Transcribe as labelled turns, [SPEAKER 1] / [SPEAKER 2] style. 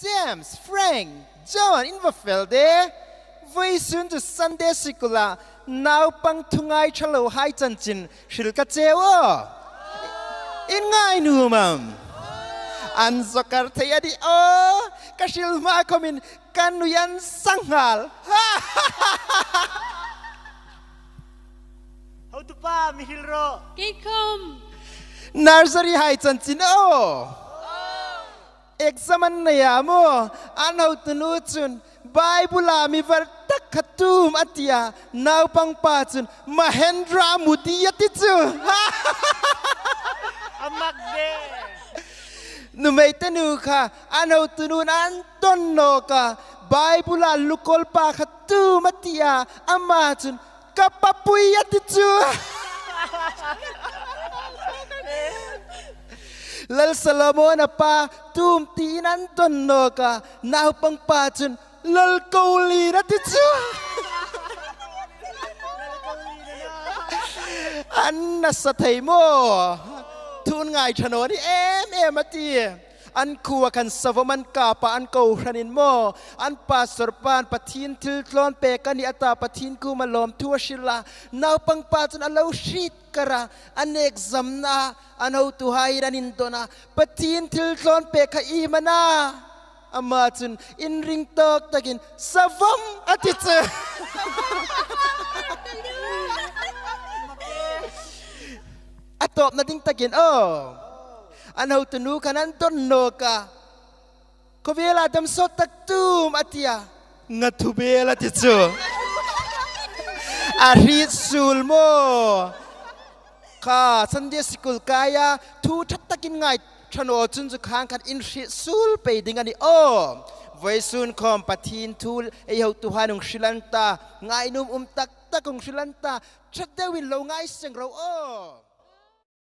[SPEAKER 1] James, Frank, John, Inverfelde, vui sun to Sunday sikula, now pang tungai chalo hai chan chin, shil ka chewo. In ngai nu mam. An sokar thaya di o, ka shil ma komin kanuyan sanghal.
[SPEAKER 2] How to pa, Mihilro?
[SPEAKER 3] Kikom.
[SPEAKER 1] Nursery hai chan chin o. Examan ಎಕ್ಸಾಮನ್ನಯಾಮೋ ಅನೌತನೂಚುನ್ Bible mi vertak katum atia nau pang patsun Mahendra Modi atitsu.
[SPEAKER 2] Amagde.
[SPEAKER 1] Numay tanu ka. Ano tunun anton no ka. Bible lukol pa katum atia amatsun kapapuy atitsu. Lal Salomon pa ตุมตีนั้นต้นนกะนาวปังปาจนลลกาลีนะที่ชัอันนัสเทโมทุนไงชนนี่เอ็มเอ็มมาตี อันคัวกันสวมันกาปะอันเการันินโมอันปาสรปานปะทินทิลตลอนเปกันนี่อัตาปะทินกูมาลอมทัวชิลานาวปังปาจนอันเลาชีดกระอันเอกซัมนาอันเอาตุไฮรันินตนาปะทินทิลตลอนเปกะอีมานาอามาจุนอินริงตอกตะกินสวมอาทิตย์ atop na ding tagin oh อันเอาตนูกันนั้นต้นโนกาขเวลาดำสดตักตูมอติยางทุเบลติจูอาริสุลโมข้าสันเดียสกุลกายาทูทัตตะกินไงชนโอจุนจุขังกันอินริสุลไปดิงันนี่โอ้ไว้ซุนคอมปะทินทูลไอ้หัวตัวหนุ่งสิลันตาไงนุ่มอุมตักตักงชิลันตาชัดเดวินเราไงเสียงเราโอ้